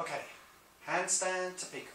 Okay, handstand to peak.